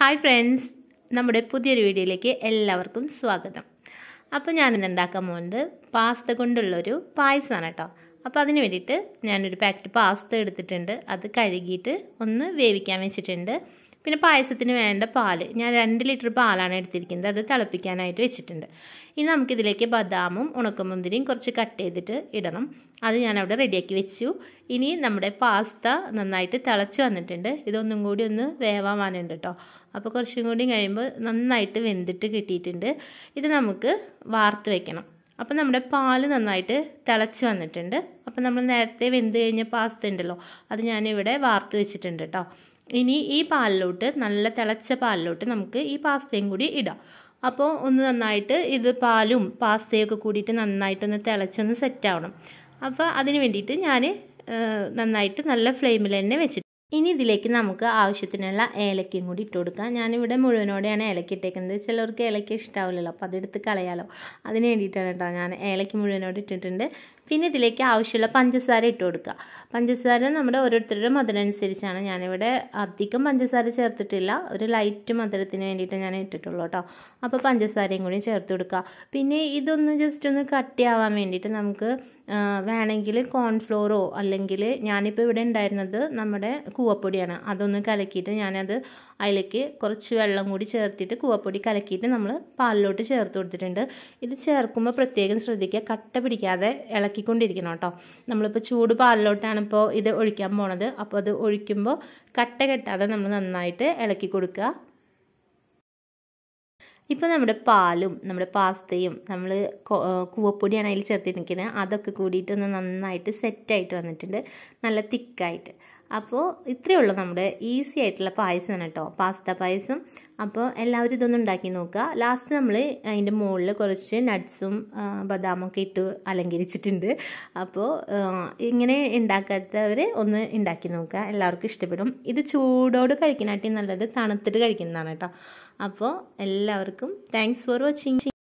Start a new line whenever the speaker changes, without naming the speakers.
Hi friends. നമ്മുടെ പുതിയൊരു വീഡിയോയിലേക്ക് എല്ലാവർക്കും സ്വാഗതം. അപ്പോൾ ഞാനിന്ന് ഉണ്ടാക്കാൻ പോകുന്നത്? പാസ്ത കൊണ്ടുള്ളൊരു പായസമാണ് കേട്ടോ. അപ്പോൾ അതിന് വേണ്ടിയിട്ട് ഞാനൊരു പാക്കറ്റ് പാസ്ത എടുത്തിട്ടുണ്ട്. അത് കഴുകിയിട്ട് ഒന്ന് വേവിക്കാൻ വെച്ചിട്ടുണ്ട്. പിന്നെ പായസത്തിന് വേണ്ട പാൽ ഞാൻ രണ്ട് ലിറ്റർ പാലാണ് എടുത്തിരിക്കുന്നത്. അത് തിളപ്പിക്കാനായിട്ട് വെച്ചിട്ടുണ്ട്. ഇനി നമുക്കിതിലേക്ക് ബദാമും ഉണക്കമുന്തിരിയും കുറച്ച് കട്ട് ചെയ്തിട്ട് ഇടണം. അത് ഞാൻ അവിടെ റെഡിയാക്കി വെച്ചു. ഇനി നമ്മുടെ പാസ്ത നന്നായിട്ട് തിളച്ച് വന്നിട്ടുണ്ട്. ഇതൊന്നും കൂടി ഒന്ന് വേവാവാനുണ്ട് കേട്ടോ അപ്പോൾ കുറച്ചും കൂടി കഴിയുമ്പോൾ നന്നായിട്ട് വെന്തിട്ട് കിട്ടിയിട്ടുണ്ട്. ഇത് നമുക്ക് വാർത്ത് വെക്കണം. അപ്പോൾ നമ്മുടെ പാൽ നന്നായിട്ട് തിളച്ച് വന്നിട്ടുണ്ട്. അപ്പോൾ നമ്മൾ നേരത്തെ വെന്ത് കഴിഞ്ഞ പാസ്ത ഉണ്ടല്ലോ അത് ഞാനിവിടെ വാർത്ത് വെച്ചിട്ടുണ്ട് കേട്ടോ ഇനി ഈ പാലിലോട്ട് നല്ല തിളച്ച പാലിലോട്ട് നമുക്ക് ഈ പാസ്തയും കൂടി ഇടാം. അപ്പോൾ ഒന്ന് നന്നായിട്ട് ഇത് പാലും പാസ്തയൊക്കെ കൂടിയിട്ട് നന്നായിട്ടൊന്ന് തിളച്ചൊന്ന് സെറ്റാവണം. അപ്പോൾ അതിന് വേണ്ടിയിട്ട് ഞാൻ നന്നായിട്ട് നല്ല ഫ്ലെയിമിൽ തന്നെ വെച്ചിട്ട് ഇനി ഇതിലേക്ക് നമുക്ക് ആവശ്യത്തിനുള്ള ഏലക്കയും കൂടി ഇട്ട് കൊടുക്കാം. ഞാനിവിടെ മുഴുവനോടെയാണ് ഏലക്ക ഇട്ടേക്കുന്നത്. ചിലർക്ക് ഏലക്ക ഇഷ്ടാവില്ലല്ലോ അപ്പോൾ അതെടുത്ത് കളയാലോ. അതിന് വേണ്ടിയിട്ടാണ് കേട്ടോ ഞാൻ ഏലക്ക മുഴുവനോട് ഇട്ടിട്ടുണ്ട്. പിന്നെ ഇതിലേക്ക് ആവശ്യമുള്ള പഞ്ചസാര ഇട്ട് കൊടുക്കുക. പഞ്ചസാര നമ്മുടെ ഓരോരുത്തരുടെ മധുരം അനുസരിച്ചാണ് ഞാനിവിടെ അധികം പഞ്ചസാര ചേർത്തിട്ടില്ല. ഒരു ലൈറ്റ് മധുരത്തിന് വേണ്ടിയിട്ട് ഞാൻ ഇട്ടിട്ടുള്ളൂ കേട്ടോ. അപ്പോൾ പഞ്ചസാരയും കൂടി ചേർത്ത് കൊടുക്കുക. പിന്നെ ഇതൊന്ന് ജസ്റ്റ് ഒന്ന് കട്ടിയാവാൻ വേണ്ടിയിട്ട് നമുക്ക് വേണമെങ്കിൽ കോൺഫ്ലോറോ അല്ലെങ്കിൽ ഞാനിപ്പോൾ ഇവിടെ ഉണ്ടായിരുന്നത് നമ്മുടെ കൂവപ്പൊടിയാണ്. അതൊന്ന് കലക്കിയിട്ട് ഞാനത് അതിലേക്ക് കുറച്ച് വെള്ളം കൂടി ചേർത്തിട്ട് കൂവപ്പൊടി കലക്കിയിട്ട് നമ്മൾ പാലിലോട്ട് ചേർത്ത് കൊടുത്തിട്ടുണ്ട്. ഇത് ചേർക്കുമ്പോൾ പ്രത്യേകം ശ്രദ്ധിക്കുക. കട്ട പിടിക്കാതെ ഇളക്കിക്കൊണ്ടിരിക്കണം കേട്ടോ. നമ്മളിപ്പോൾ ചൂട് പാലിലോട്ടാണ് ഇപ്പോൾ ഇത് ഒഴിക്കാൻ പോണത്. അപ്പോൾ അത് ഒഴിക്കുമ്പോൾ കട്ട കെട്ടാതെ നമ്മൾ നന്നായിട്ട് ഇളക്കി കൊടുക്കുക. ഇപ്പോൾ നമ്മുടെ പാലും നമ്മുടെ പാസ്തയും നമ്മൾ കൂവപ്പൊടിയാണ് അതിൽ ചേർത്തിരിക്കുന്നത്. അതൊക്കെ കൂടിയിട്ടൊന്ന് നന്നായിട്ട് സെറ്റായിട്ട് വന്നിട്ടുണ്ട്. നല്ല തിക്കായിട്ട് അപ്പോൾ ഇത്രയേ ഉള്ളൂ നമ്മുടെ ഈസി ആയിട്ടുള്ള പായസമാണ് കേട്ടോ പാസ്ത പായസം. അപ്പോൾ എല്ലാവരും ഇതൊന്നും ഉണ്ടാക്കി നോക്കുക. ലാസ്റ്റ് നമ്മൾ അതിന്റെ മുകളിൽ കുറച്ച് നട്ട്സും ബദാമൊക്കെ ഇട്ട് അലങ്കരിച്ചിട്ടുണ്ട്. അപ്പോൾ ഇങ്ങനെ ഉണ്ടാക്കാത്തവർ ഒന്ന് ഉണ്ടാക്കി നോക്കുക. എല്ലാവർക്കും ഇഷ്ടപ്പെടും. ഇത് ചൂടോട് കഴിക്കാനായിട്ട് നല്ലത് തണുത്തിട്ട് കഴിക്കുന്നതാണ് കേട്ടോ അപ്പോൾ എല്ലാവർക്കും താങ്ക്സ് ഫോർ വാച്ചിങ്